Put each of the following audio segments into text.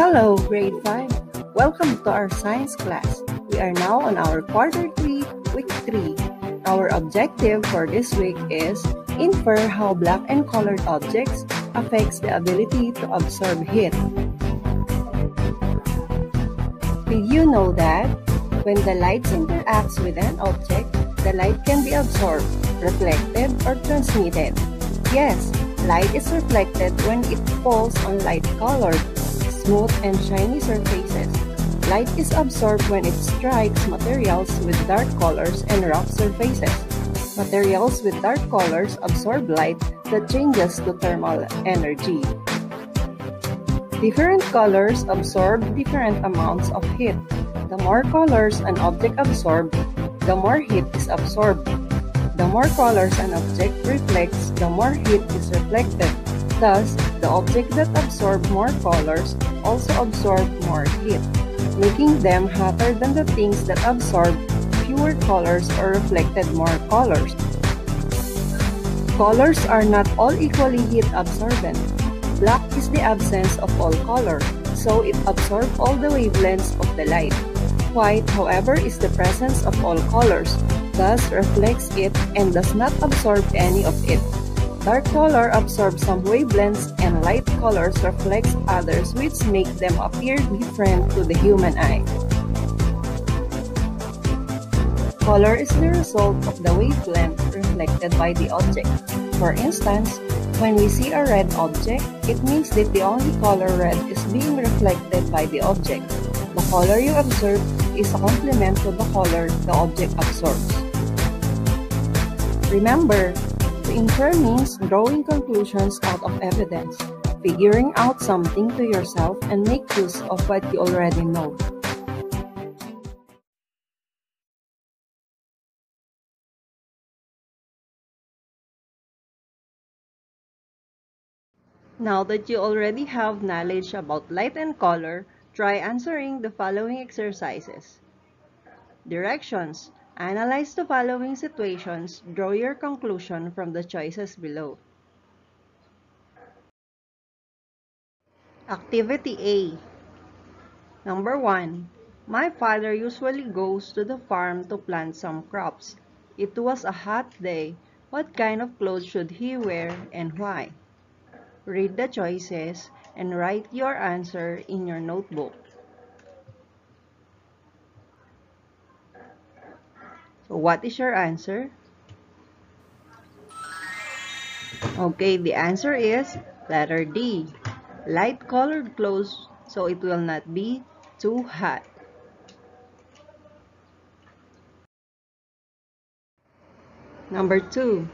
Hello, grade 5. Welcome to our science class. We are now on our quarter 3, week 3. Our objective for this week is infer how black and colored objects affects the ability to absorb heat. Did you know that when the light interacts with an object, the light can be absorbed, reflected, or transmitted? Yes, light is reflected when it falls on light-colored smooth and shiny surfaces. Light is absorbed when it strikes materials with dark colors and rough surfaces. Materials with dark colors absorb light that changes to thermal energy. Different colors absorb different amounts of heat. The more colors an object absorbs, the more heat is absorbed. The more colors an object reflects, the more heat is reflected. Thus, the object that absorb more colors also absorb more heat, making them hotter than the things that absorb fewer colors or reflected more colors. Colors are not all equally heat absorbent. Black is the absence of all color, so it absorbs all the wavelengths of the light. White, however, is the presence of all colors, thus reflects it and does not absorb any of it. Dark color absorbs some wavelengths and light colors reflects others which make them appear different to the human eye. Color is the result of the wavelength reflected by the object. For instance, when we see a red object, it means that the only color red is being reflected by the object. The color you observe is a complement to the color the object absorbs. Remember, to infer means drawing conclusions out of evidence, figuring out something to yourself and make use of what you already know. Now that you already have knowledge about light and color, try answering the following exercises. Directions. Analyze the following situations. Draw your conclusion from the choices below. Activity A. Number 1. My father usually goes to the farm to plant some crops. It was a hot day. What kind of clothes should he wear and why? Read the choices and write your answer in your notebook. So what is your answer? Okay, the answer is letter D. Light colored clothes so it will not be too hot. Number 2.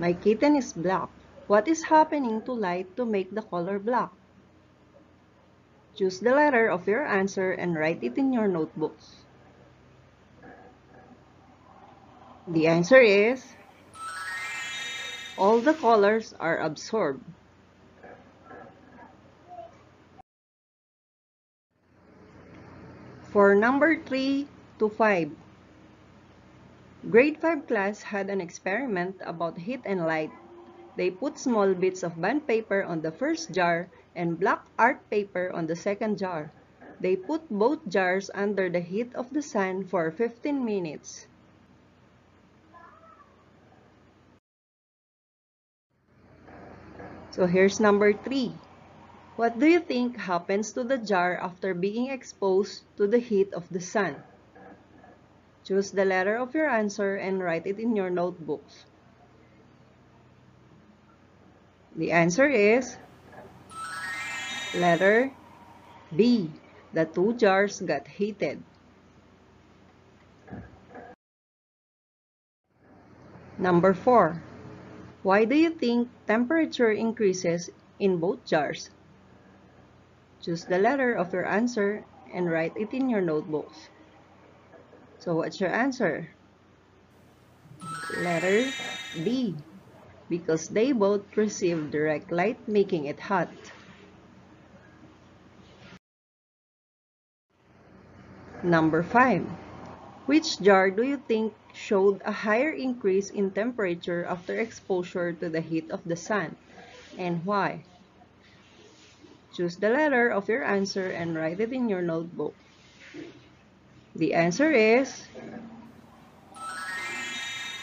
My kitten is black. What is happening to light to make the color black? Choose the letter of your answer and write it in your notebooks. The answer is all the colors are absorbed. For number 3 to 5, grade 5 class had an experiment about heat and light. They put small bits of bond paper on the first jar and black art paper on the second jar. They put both jars under the heat of the sun for 15 minutes. So here's number 3. What do you think happens to the jar after being exposed to the heat of the sun? Choose the letter of your answer and write it in your notebooks. The answer is letter B. The two jars got heated. Number 4. Why do you think temperature increases in both jars? Choose the letter of your answer and write it in your notebooks. So what's your answer? Letter D. Because they both receive direct light making it hot. Number 5. Which jar do you think showed a higher increase in temperature after exposure to the heat of the sun. And why? Choose the letter of your answer and write it in your notebook. The answer is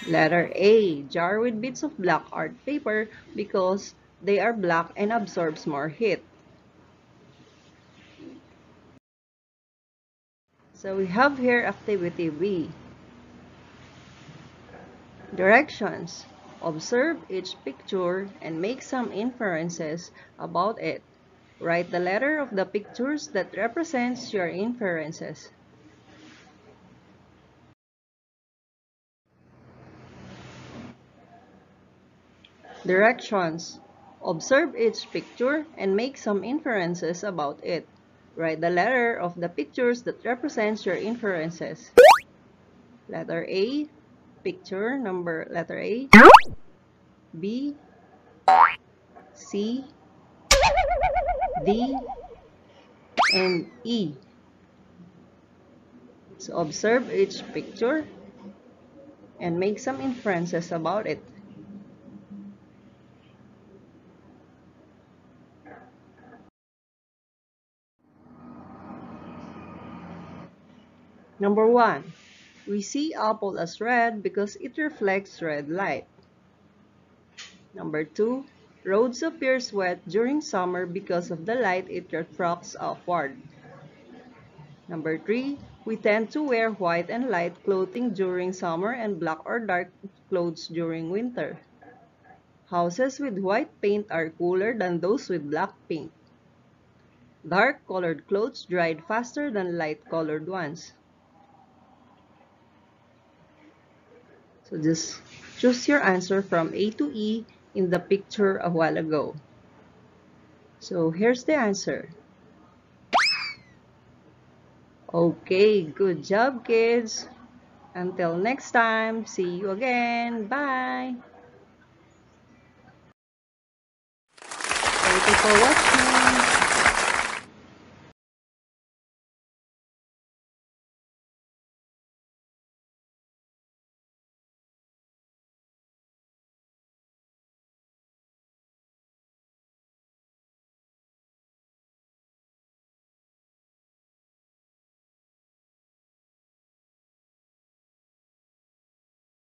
letter A, jar with bits of black art paper because they are black and absorbs more heat. So we have here activity B. Directions. Observe each picture and make some inferences about it. Write the letter of the pictures that represents your inferences. Directions. Observe each picture and make some inferences about it. Write the letter of the pictures that represents your inferences. Letter A, picture number letter A, B, C, D, and E. So observe each picture and make some inferences about it. Number 1. We see apple as red because it reflects red light. Number 2. Roads appear wet during summer because of the light it refracts upward. Number 3. We tend to wear white and light clothing during summer and black or dark clothes during winter. Houses with white paint are cooler than those with black paint. Dark colored clothes dried faster than light colored ones. So just choose your answer from A to E in the picture a while ago. So here's the answer. Okay, good job kids. Until next time, see you again. Bye. Thank you for watching.